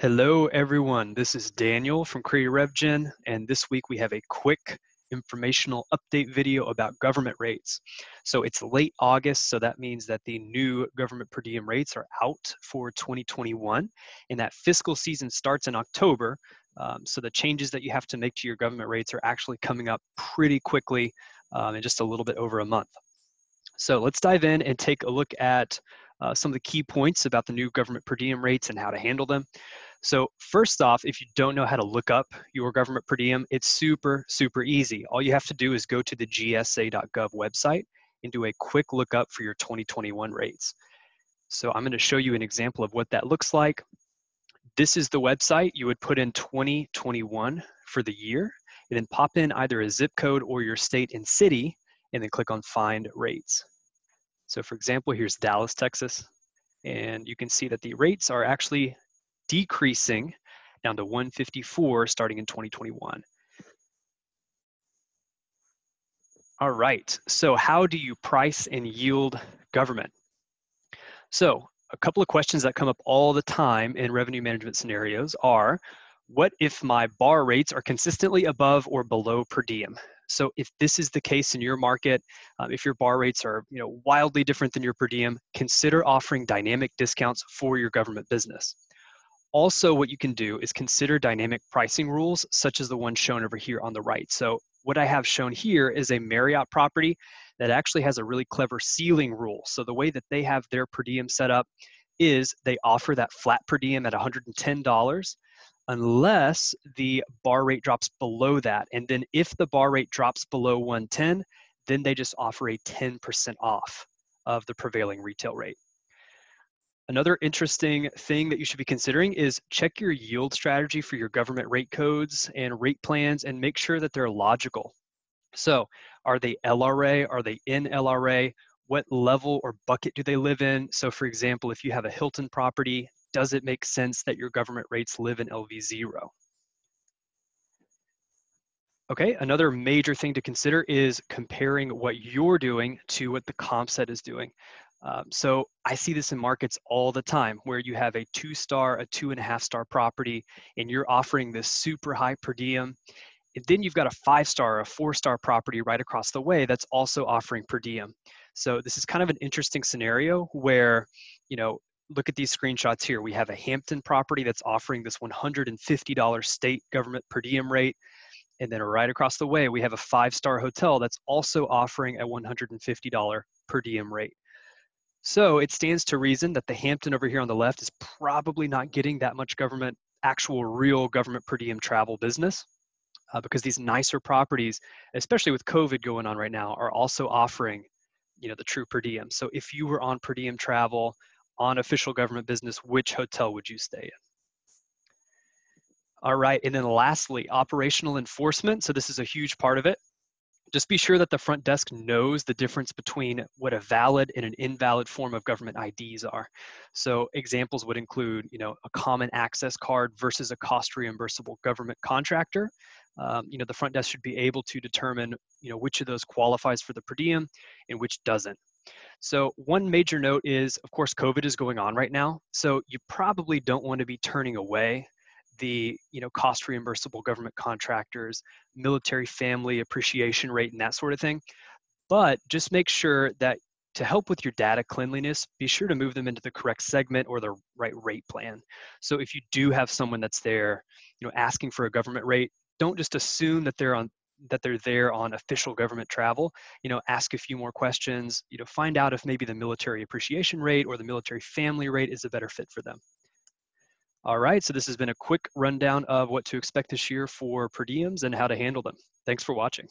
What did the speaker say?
Hello, everyone. This is Daniel from Kriya RevGen, and this week we have a quick informational update video about government rates. So it's late August, so that means that the new government per diem rates are out for 2021, and that fiscal season starts in October. Um, so the changes that you have to make to your government rates are actually coming up pretty quickly um, in just a little bit over a month. So let's dive in and take a look at uh, some of the key points about the new government per diem rates and how to handle them. So first off, if you don't know how to look up your government per diem, it's super, super easy. All you have to do is go to the gsa.gov website and do a quick lookup for your 2021 rates. So I'm gonna show you an example of what that looks like. This is the website. You would put in 2021 for the year and then pop in either a zip code or your state and city and then click on find rates. So for example, here's Dallas, Texas. And you can see that the rates are actually decreasing down to 154 starting in 2021. All right, so how do you price and yield government? So a couple of questions that come up all the time in revenue management scenarios are, what if my bar rates are consistently above or below per diem? So if this is the case in your market, um, if your bar rates are you know wildly different than your per diem, consider offering dynamic discounts for your government business. Also, what you can do is consider dynamic pricing rules, such as the one shown over here on the right. So what I have shown here is a Marriott property that actually has a really clever ceiling rule. So the way that they have their per diem set up is they offer that flat per diem at $110 unless the bar rate drops below that. And then if the bar rate drops below 110, then they just offer a 10% off of the prevailing retail rate. Another interesting thing that you should be considering is check your yield strategy for your government rate codes and rate plans and make sure that they're logical. So are they LRA? Are they NLRA? What level or bucket do they live in? So for example, if you have a Hilton property, does it make sense that your government rates live in LV0? Okay, another major thing to consider is comparing what you're doing to what the comp set is doing. Um, so I see this in markets all the time where you have a two star, a two and a half star property, and you're offering this super high per diem. And then you've got a five star, a four star property right across the way that's also offering per diem. So this is kind of an interesting scenario where, you know, look at these screenshots here. We have a Hampton property that's offering this $150 state government per diem rate. And then right across the way, we have a five star hotel that's also offering a $150 per diem rate. So it stands to reason that the Hampton over here on the left is probably not getting that much government, actual real government per diem travel business. Uh, because these nicer properties, especially with COVID going on right now, are also offering, you know, the true per diem. So if you were on per diem travel on official government business, which hotel would you stay in? All right, and then lastly, operational enforcement. So this is a huge part of it just be sure that the front desk knows the difference between what a valid and an invalid form of government IDs are. So examples would include, you know, a common access card versus a cost reimbursable government contractor. Um, you know, the front desk should be able to determine, you know, which of those qualifies for the per diem and which doesn't. So one major note is, of course, COVID is going on right now. So you probably don't want to be turning away the you know cost reimbursable government contractors military family appreciation rate and that sort of thing but just make sure that to help with your data cleanliness be sure to move them into the correct segment or the right rate plan so if you do have someone that's there you know asking for a government rate don't just assume that they're on that they're there on official government travel you know ask a few more questions you know find out if maybe the military appreciation rate or the military family rate is a better fit for them all right, so this has been a quick rundown of what to expect this year for per diems and how to handle them. Thanks for watching.